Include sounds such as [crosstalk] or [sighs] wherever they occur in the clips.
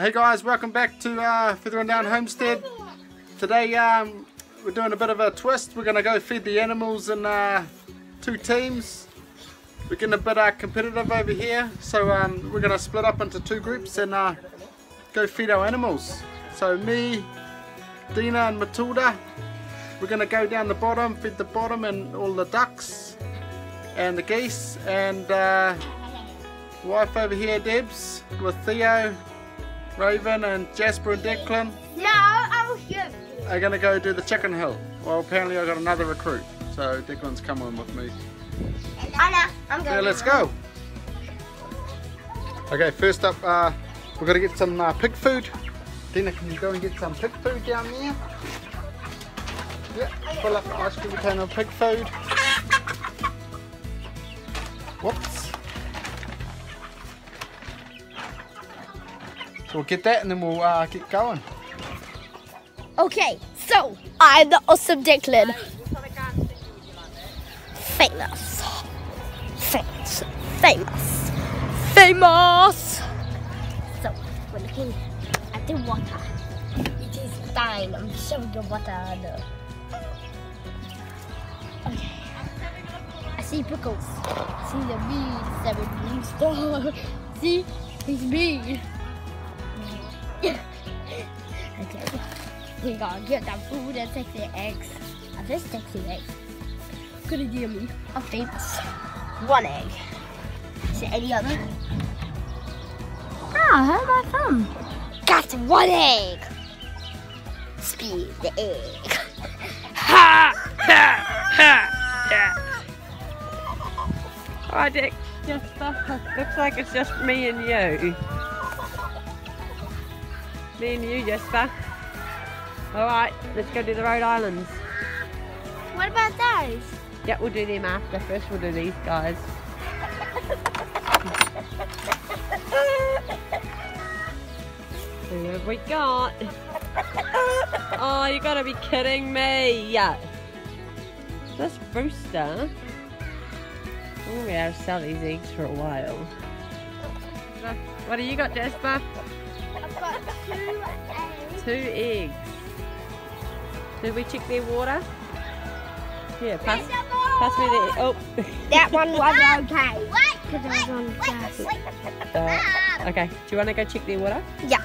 Hey guys, welcome back to uh, Feather and Down Homestead. Today um, we're doing a bit of a twist. We're going to go feed the animals in uh, two teams. We're getting a bit uh, competitive over here, so um, we're going to split up into two groups and uh, go feed our animals. So me, Dina and Matilda, we're going to go down the bottom, feed the bottom and all the ducks and the geese and uh, wife over here, Debs, with Theo, Raven and Jasper and Declan No, I was you. are going to go do the chicken hill. Well, apparently I got another recruit, so Declan's coming with me. Anna, I'm going. Yeah, let's go. Okay, first up, uh, we're going to get some uh, pig food. Dina, can you go and get some pig food down there? Yeah, fill up the ice cream container of pig food. Whoops. So we'll get that and then we'll uh, get going. Okay, so I'm the awesome Declan. Famous. Famous. Famous. Famous. So, we're looking at the water. It is time. I'm showing the water. The... Okay. I see pickles. See the bees. Green star. See? He's me. We gotta get that food and sexy eggs. Are this sexy eggs? Gonna give me a famous one egg. Is there any other? Ah, how my thumb? Got one egg. Speed the egg. [laughs] Ha! Ha! Ha! Ha! Alright, Dick. Just uh, looks like it's just me and you. Me and you, Jasper. Alright, let's go do the Rhode Islands. What about those? Yeah, we'll do them after. First, we'll do these guys. Who have we got? Oh, you gotta be kidding me! Yeah. This rooster. I'm oh, gonna be able to sell these eggs for a while. What do you got, Jasper? I've got two eggs. Two eggs. Did we check their water? Yeah, pass, pass me the. Oh. That one was [laughs] okay. Because I was on gas. Uh, okay. Do you want to go check their water? Yeah.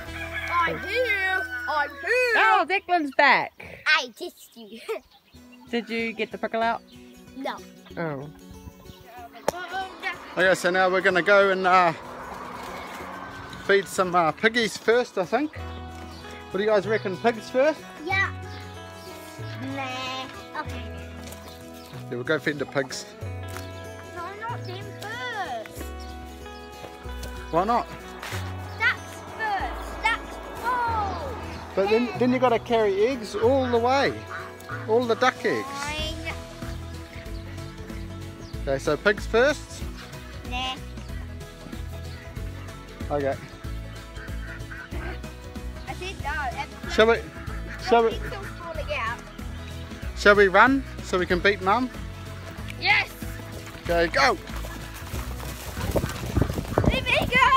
I'm here. I'm here. Oh, Declan's back. I kissed you. [laughs] Did you get the pickle out? no. Oh. Okay, so now we're going to go and uh, feed some uh, piggies first, I think. What do you guys reckon? Pigs first? Yeah. Yeah, we'll go feed the pigs. No, not them first. Why not? That's first. That's full. But then, then you got to carry eggs all the way. All the duck eggs. Fine. Okay, so pigs first. Nah. Okay. I said no. Shall we, shall we, still falling out. Shall we run so we can beat mum? Yes. Okay, go. Let me go.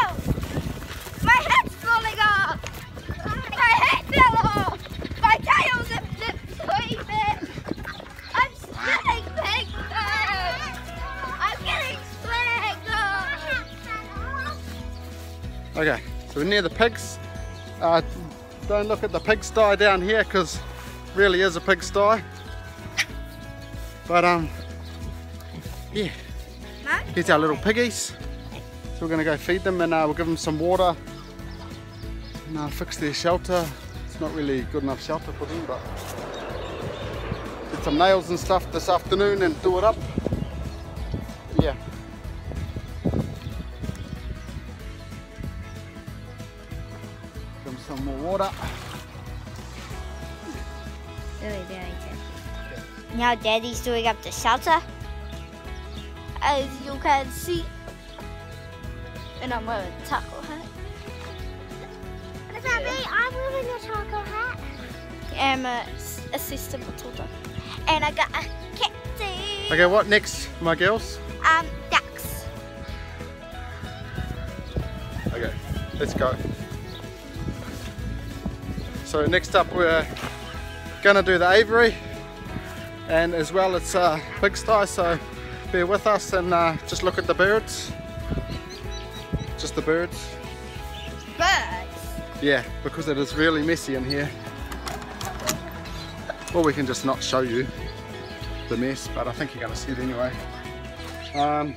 My head's falling off. My head fell off. My tail's a flip sweeping. I'm spinning pink. I'm getting slick. Okay, so we're near the pigs. Uh, don't look at the pigsty down here because really is a pigsty. But um, yeah, here's our little piggies. So we're gonna go feed them and uh, we'll give them some water and uh, fix their shelter. It's not really good enough shelter for them, but get some nails and stuff this afternoon and do it up. Yeah. Now Daddy's doing up the shelter. As you can see. And I'm wearing a taco hat. Is that me? I'm wearing a taco hat. I'm a s- assistant Matilda. And I got a kitty. Okay, what next, my girls? Um, ducks. Okay, let's go. So next up we're gonna do the aviary and as well it's a big pigsty so bear with us and uh, just look at the birds. Just the birds. Birds. Yeah, because it is really messy in here. well we can just not show you the mess, but I think you're going to see it anyway. Um,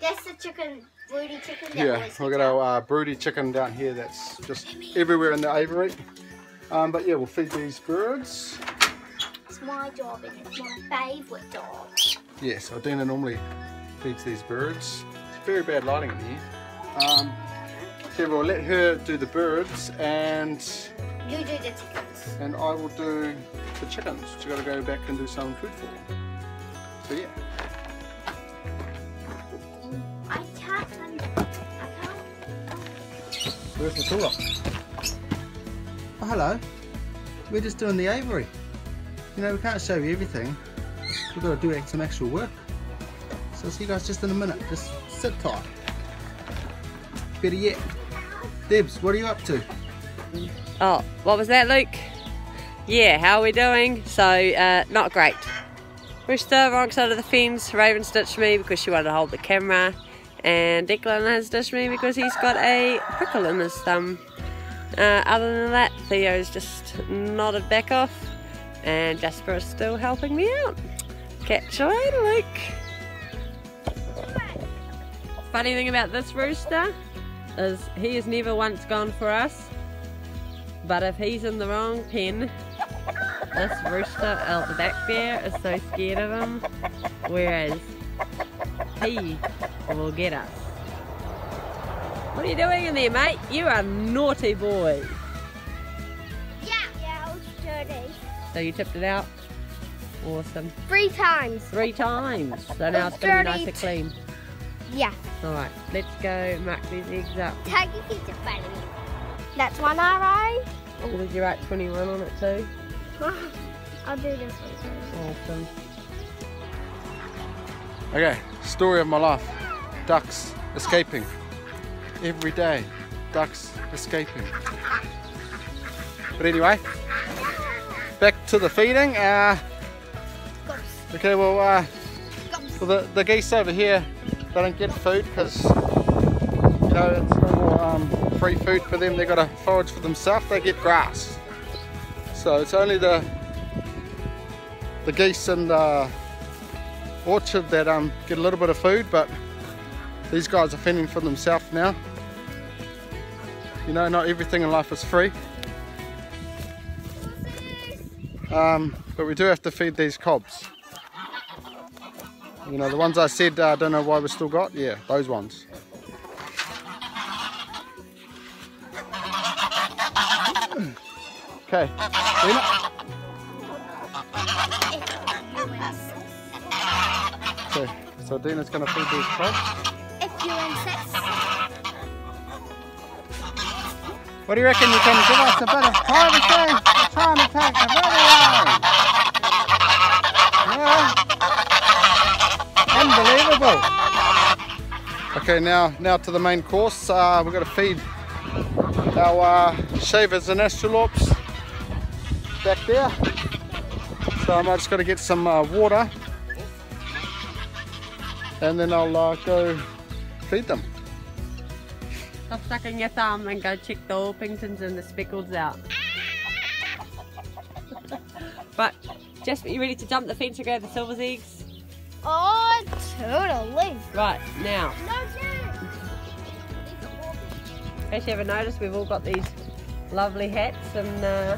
That's the chicken, broody chicken. Yeah, we've got our uh, broody chicken down here that's just everywhere in the aviary. Um, but yeah, we'll feed these birds. My job and it's my favourite job. Yes, so Dina normally feeds these birds. It's very bad lighting in here. Um, so we'll let her do the birds and You do the chickens. and I will do the chickens, I've got to go back and do some food for. Them. So yeah. I can't. I can't. Where's the tour? Oh, hello. We're just doing the aviary. You know, we can't show you everything. We've got to do some actual work. So I'll see you guys just in a minute. Just sit tight. Better yet, Debs, what are you up to? Oh, what was that, Luke? Yeah, how are we doing? So, uh, not great. Rooster, wrong side of the fence. Raven stitched me because she wanted to hold the camera. And Declan has stitched me because he's got a prickle in his thumb. Uh, other than that, Theo's just nodded back off. And Jasper is still helping me out. Catch you later, Luke. Funny thing about this rooster is he has never once gone for us. But if he's in the wrong pen, this rooster out the back there is so scared of him. Whereas he will get us. What are you doing in there, mate? You are naughty boy. So you tipped it out? Awesome. Three times. Three times. So now it's going to be nice and clean. Yeah. Alright, let's go mark these eggs up. Tag your feet to funny. That's one I Oh, did you write 21 on it too? [laughs] I'll do this one first. Awesome. Okay, story of my life. Ducks escaping. Every day, ducks escaping. But anyway, back to the feeding. Uh, okay, well, uh, well the, the geese over here, they don't get food because, you know, it's no more um, free food for them. They've got to forage for themselves. They get grass. So it's only the the geese and the orchard that um, get a little bit of food, but these guys are fending for themselves now. You know, not everything in life is free. Um, but we do have to feed these cobs. You know, the ones I said I uh, don't know why we still got. Yeah, those ones. Okay. Okay, so Dina's gonna feed these cobs. What do you reckon? You can give us a bit of privacy? We're trying to take a video. Yeah. Unbelievable. Okay, now now to the main course. Uh, we've got to feed our uh, shavers and australorps back there. So I'm just going to get some uh, water, and then I'll uh, go feed them. Stop sucking your thumb and go check the all Orpingtons and the Speckles out. But, Jasper, you ready to jump the fence and grab the silver's eggs? Oh, totally. Right, now, No, in you ever noticed, we've all got these lovely hats and, uh,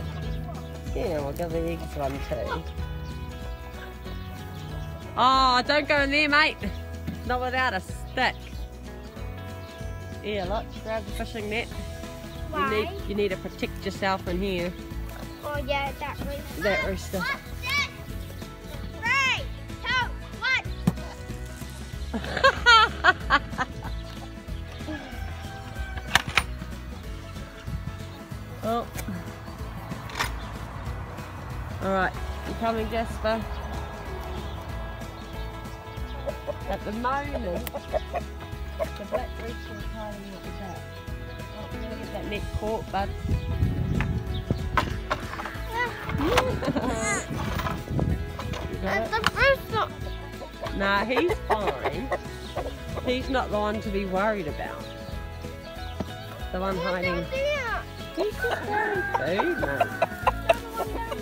yeah, we'll give the eggs one too. Oh, don't go in there, mate. Not without a stick. Yeah, look, grab the fishing net. You Why? need, you need to protect yourself in here. Oh, yeah, that was. That rooster. Three, two, one. Oh. Alright, you coming, Jasper? At the moment, the black rooster is hiding at the back. Oh, I'm gonna get that net caught, bud. And the rooster. Nah, he's fine. He's not the one to be worried about. The one hiding. He's just throwing food, man.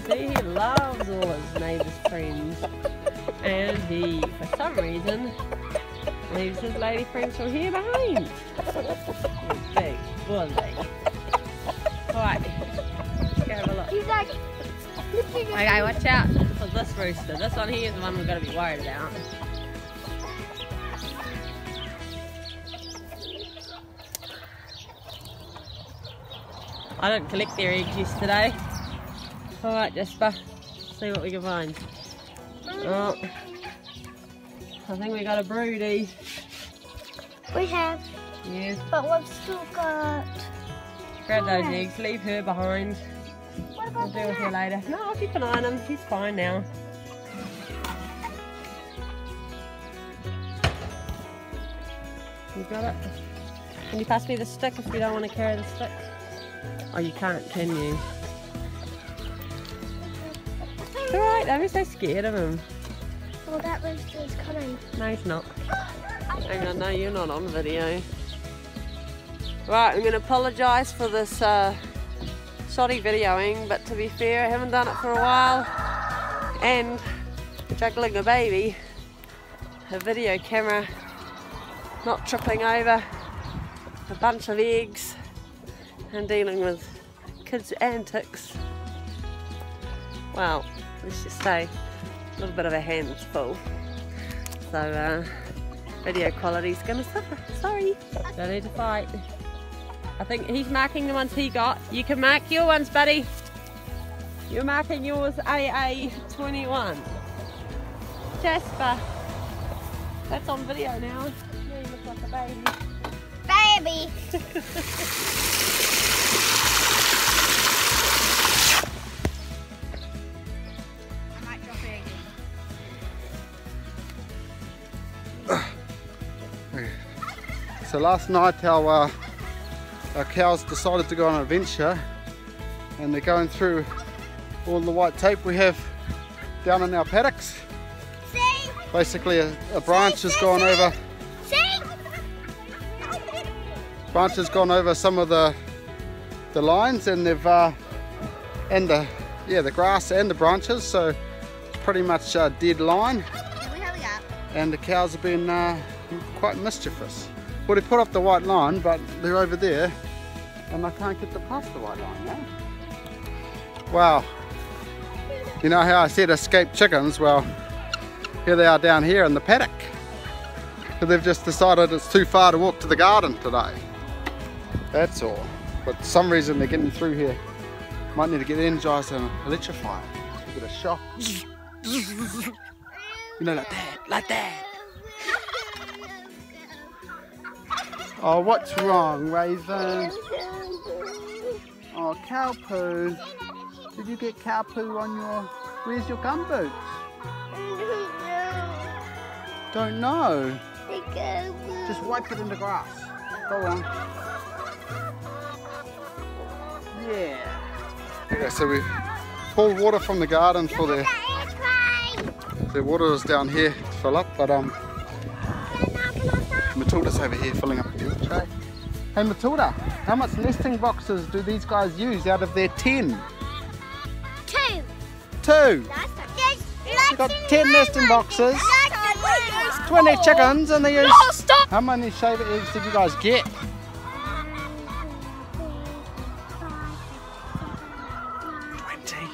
See, he loves all his neighbours' friends. And he, for some reason, leaves his lady friends from here behind. Big, bully. Alright, let's go have a look. He's like. [laughs] Okay, watch out for this rooster. This one here is the one we're going to be worried about. I didn't collect their eggs yesterday. Alright, Jasper. See what we can find. Oh, I think we got a broody. We have, Yes. but we've still got. Grab those eggs, leave her behind. What We'll deal with her later. No, I'll keep an eye on him. He's fine now. You got it? Can you pass me the stick if you don't want to carry the stick? Oh, you can't, can you? It's alright, don't be so scared of him. Oh, that rooster is coming. No, he's not. Hang on, no, you're not on video. Right, I'm going to apologise for this uh, shoddy videoing, but to be fair, I haven't done it for a while. And juggling a baby, a video camera, not tripping over, a bunch of eggs, and dealing with kids' antics. Well, let's just say a little bit of a hands full. So, uh, video quality's gonna suffer. Sorry. Don't need to fight. I think he's marking the ones he got. You can mark your ones, buddy. You're marking yours AA21. Jasper. That's on video now. Yeah, you look like a baby. Baby. [laughs] I might drop it again. [sighs] So last night our, uh, our cows decided to go on an adventure and they're going through all the white tape we have down in our paddocks. See? Basically a, a branch has gone over See? branch has gone over some of the the lines and they've uh, and the yeah the grass and the branches so it's pretty much a dead line We hurry up. and the cows have been uh, quite mischievous. Well, they put up the white line, but they're over there, and I can't get them past the white line now. Wow. You know how I said escape chickens? Well, here they are down here in the paddock. They've just decided it's too far to walk to the garden today. That's all. But for some reason they're getting through here. Might need to get energized and electrify it. Give it a shock. You know, like that, like that. Oh, what's wrong, Raven? Oh, cow poo. Did you get cow poo on your... Where's your gum boots? Don't know. Just wipe it in the grass. Go on. Yeah. Okay, so we pulled water from the garden for their, their water is down here to fill up, but um, Matilda's over here filling up the. Hey Matilda, how much nesting boxes do these guys use out of their 10? Two. Two. You got 10 nesting boxes, 20 chickens, and they use... No, stop! How many shaver eggs did you guys get? Twenty.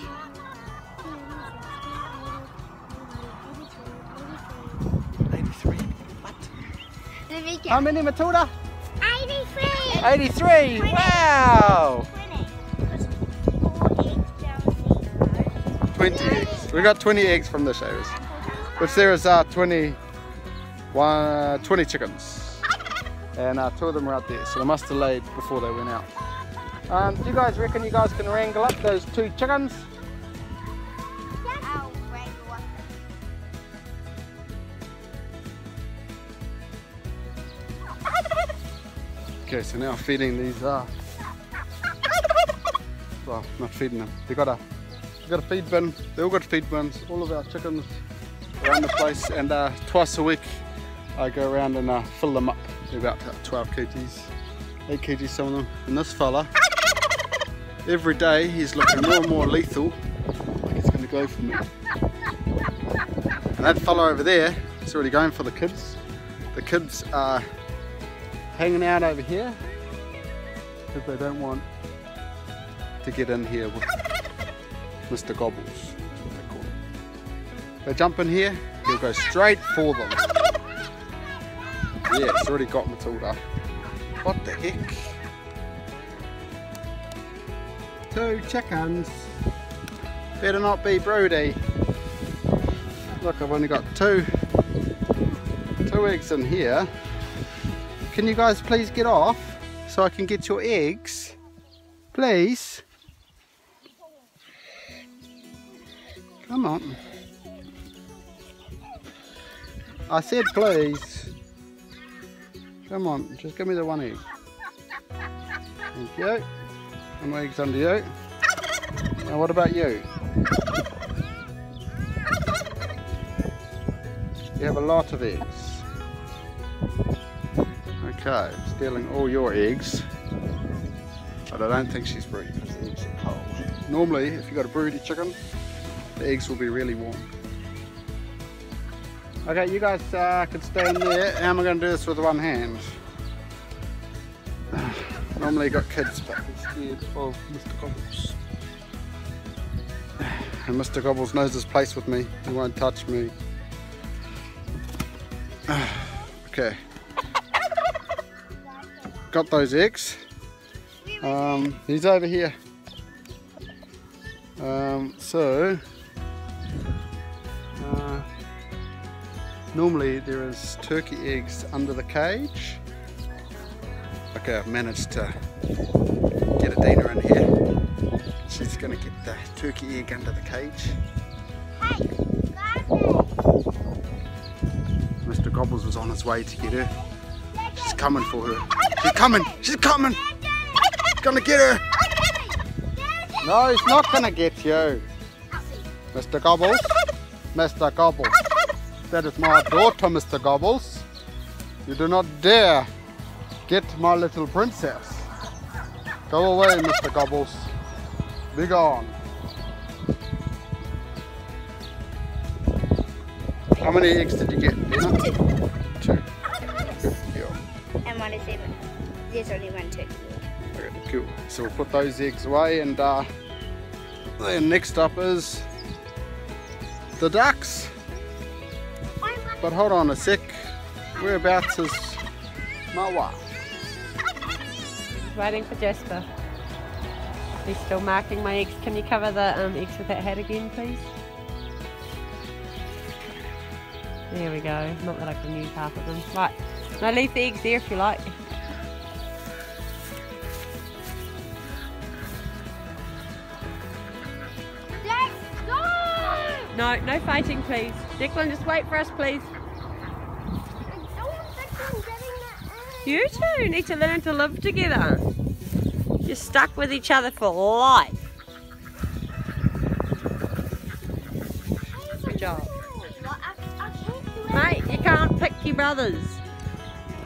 Eighty-three. What? How many, Matilda? 83. Eighty-three. Wow. Twenty eggs. We got twenty eggs from the shavers, which there is uh, 20, one, 20 chickens, [laughs] and uh, two of them are out there. So they must have laid before they went out. Um, do you guys reckon you guys can wrangle up those two chickens? Okay, so now feeding these, uh, [laughs] well, not feeding them. They got a We've got a feed bin. They all got feed bins. All of our chickens around the place. And uh, twice a week I go around and uh, fill them up. They're about 12 kgs, 8 kgs some of them. And this fella, every day he's looking more and more lethal. Like he's going to go for me. And that fella over there is already going for the kids. The kids are hanging out over here because they don't want to get in here with Mr. Gobbles. That's what they call him. They jump in here, he'll go straight for them. Yeah, it's already got Matilda. What the heck? Two chickens. Better not be broody. Look, I've only got two, two eggs in here. Can you guys please get off so I can get your eggs? Please? Come on. I said please. Come on, just give me the one egg. Thank you. One egg's under you. Now what about you? You have a lot of eggs. Okay, stealing all your eggs. But I don't think she's broody because the eggs are cold. Normally, if you've got a broody chicken, the eggs will be really warm. Okay, you guys uh, can stay in there. How am I going to do this with one hand? [sighs] Normally got kids, but scared of Mr. Gobbles. [sighs] And Mr. Gobbles knows his place with me. He won't touch me. [sighs] Okay. Got those eggs. Um, he's over here. Um, so, uh, normally there is turkey eggs under the cage. Okay, I've managed to get Adina in here. She's gonna get the turkey egg under the cage. Mr. Gobbles was on his way to get her. She's coming for her. She's coming! She's coming! Gonna get her! No, he's not gonna get you. Mr. Gobbles. Mr. Gobbles. That is my daughter, Mr. Gobbles. You do not dare get my little princess. Go away, Mr. Gobbles. Be gone. How many eggs did you get, There's only one turkey. Okay, cool. So we'll put those eggs away and uh, then next up is the ducks. But hold on a sec. Whereabouts is my wife? Waiting for Jasper. He's still marking my eggs. Can you cover the um, eggs with that hat again, please? There we go. Not that I can use half of them. Right. Now leave the eggs there if you like. No, no fighting, please. Declan, just wait for us, please. You two need to learn to live together. You're stuck with each other for life. Good job. Mate, you can't pick your brothers.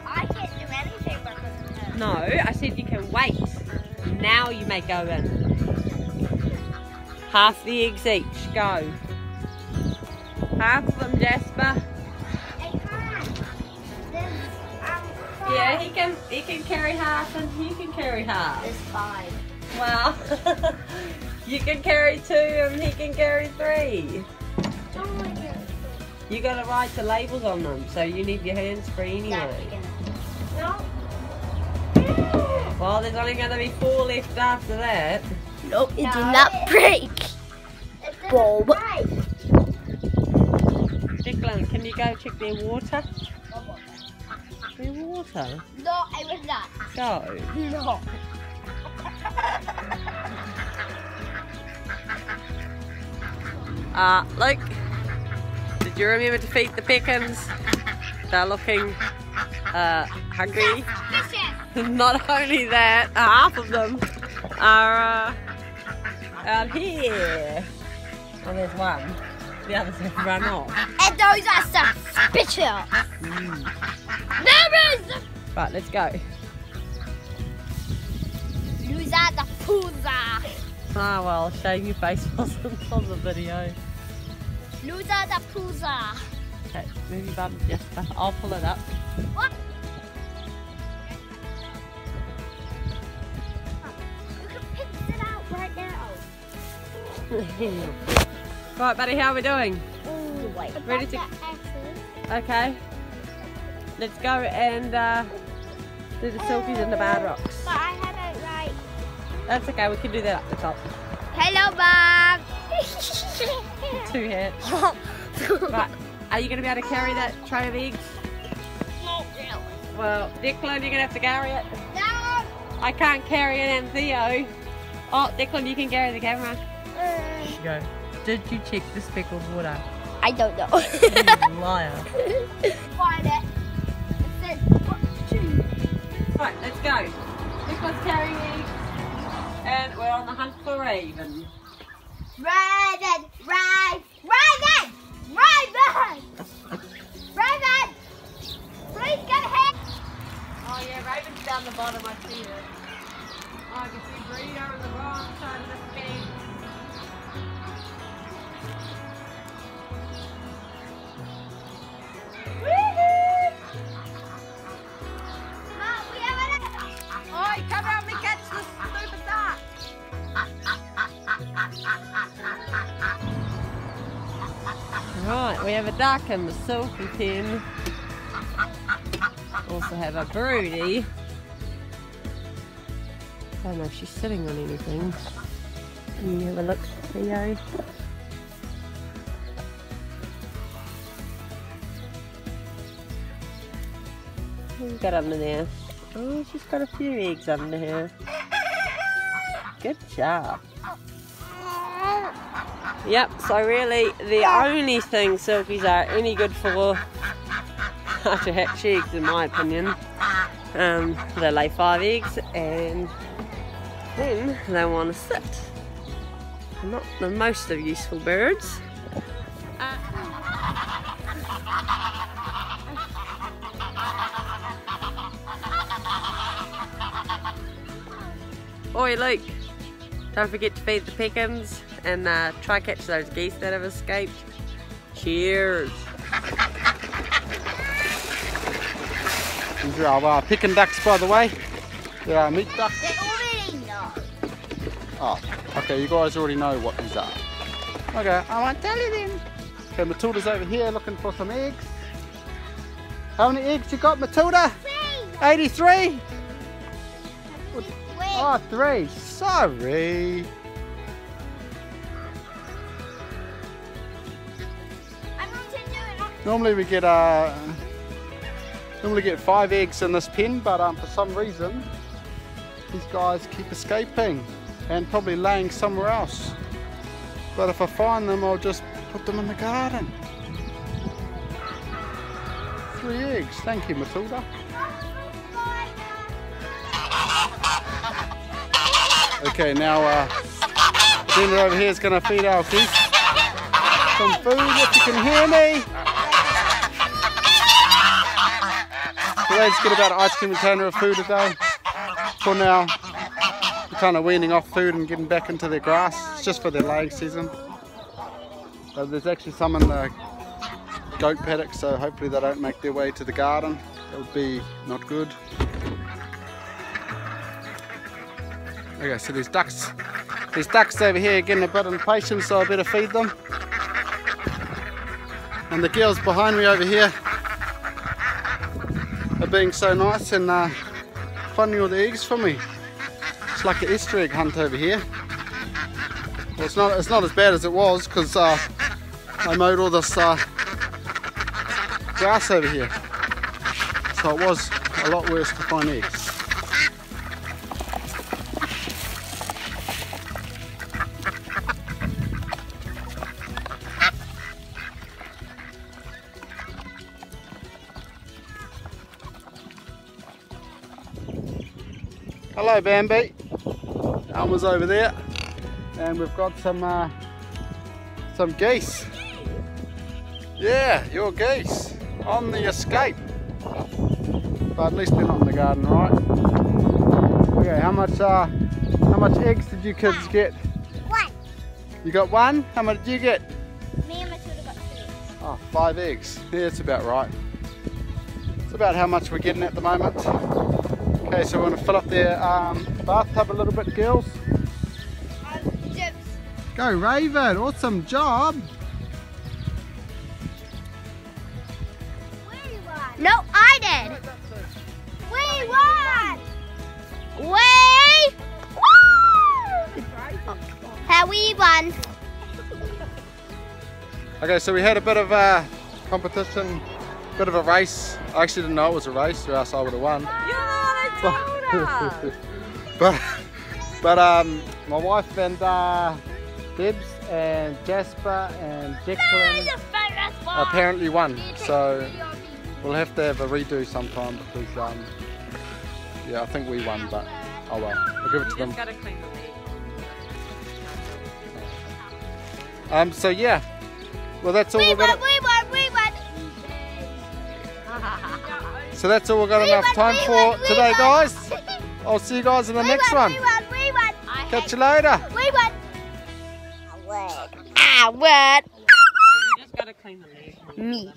I can't do anything. No, I said you can wait. Now you may go in. Half the eggs each. Go. Half of them, Jasper. I can't. There's, um, Yeah, he can. He can carry half, and he can carry half. There's five. Wow. you can carry two, and he can carry three. Oh. You got to write the labels on them, so you need your hands free anyway. No. Well, there's only going to be four left after that. Nope, it did not break. Bob. You go check their water? Their water? No, I was not. Go. No. [laughs] Uh, Luke, did you remember to feed the Pekins? They're looking uh, hungry. [laughs] Not only that, half of them are uh, out here. Oh, there's one. The others have run off. And those are suspicious. There is Right, let's go. Loser the Pooza. Ah, well, shame your face [laughs] wasn't on the video. Loser the Pooza. Okay, move your bum, Jasper. I'll pull it up. What? You can pick it out right now. [laughs] right, buddy, how are we doing? Ooh. Ready to- Okay. Let's go and uh, do the silkies and the barred rocks. But I have it right. That's okay, we can do that up the top. Hello, Bob. [laughs] Two hands. [laughs] Right, are you going to be able to carry that tray of eggs? Not really. Well, Declan, you're going to have to carry it. No. I can't carry it, and Theo. Oh, Declan, you can carry the camera. Uh, Go. Did you check the speckled water? I don't know. You [laughs] liar. Find it. It says what two. Right, let's go. Declan's carrying eggs, and we're on the hunt for Raven. Raven, Raven, Raven, Raven, Raven. Please get ahead. Oh yeah, Raven's down the bottom, I see it. Oh, I can see Breeder on the wrong side of the fence. Have a duck in the pen. Also have a broody. I don't know if she's sitting on anything. Can you have a look, Theo? What got under there? Oh, she's got a few eggs under here. Good job. Yep, so really the only thing silkies are any good for are to hatch eggs in my opinion. Um, they lay five eggs and then they want to sit. Not the most of useful birds. Oi Luke, don't forget to feed the Pekins and uh, try catch those geese that have escaped. Cheers. These are our uh, Pekin ducks, by the way. They're our meat ducks. They already know. Oh, okay, you guys already know what these are. Okay, I won't tell you then. Okay, Matilda's over here looking for some eggs. How many eggs you got, Matilda? Three. 83? Wait. Oh, three. Sorry. Normally we get uh, normally get five eggs in this pen, but um, for some reason these guys keep escaping and probably laying somewhere else. But if I find them, I'll just put them in the garden. Three eggs. Thank you, Matilda. Okay, now uh, Dinner over here is going to feed our geese some food if you can hear me. Just get about an ice cream container of food a day. For now, we're kind of weaning off food and getting back into their grass. It's just for their laying season. But there's actually some in the goat paddock, so hopefully they don't make their way to the garden. That would be not good. Okay, so these ducks, these ducks over here getting a bit impatient, so I better feed them. And the girls behind me over here being so nice and uh, finding all the eggs for me. It's like an Easter egg hunt over here. Well, it's not, it's not as bad as it was because uh, I mowed all this uh, grass over here. So it was a lot worse to find eggs. Hello Bambi. Elma's over there. And we've got some uh, Some geese. Yeah, your geese on the escape. But at least they're not in the garden, right? Okay, how much uh how much eggs did you kids get? One. You got one? How much did you get? Me and Matilda got two. Oh, five eggs. Yeah, that's about right. It's about how much we're getting at the moment. Okay, so we're gonna fill up their um, bathtub a little bit, girls. Go Raven, awesome job. We won. No, I did. We won. We won. How we won. Okay, so we had a bit of a competition, bit of a race. I actually didn't know it was a race, or else I would have won. You're the one that told us. but but um, my wife and uh, Debs and Jasper and Declan apparently won. So we'll have to have a redo sometime because um, yeah, I think we won, but oh well, I'll give it to them. just gotta clean the leaves. Um, so yeah, well that's all We we're won. gonna. We won. We won. [laughs] So that's all we've got We enough won, time for won, today, won. guys. [laughs] I'll see you guys in the We next won, one. We won. We won. Catch you later. We won. I won. I won. You just gotta clean the leaves. Me.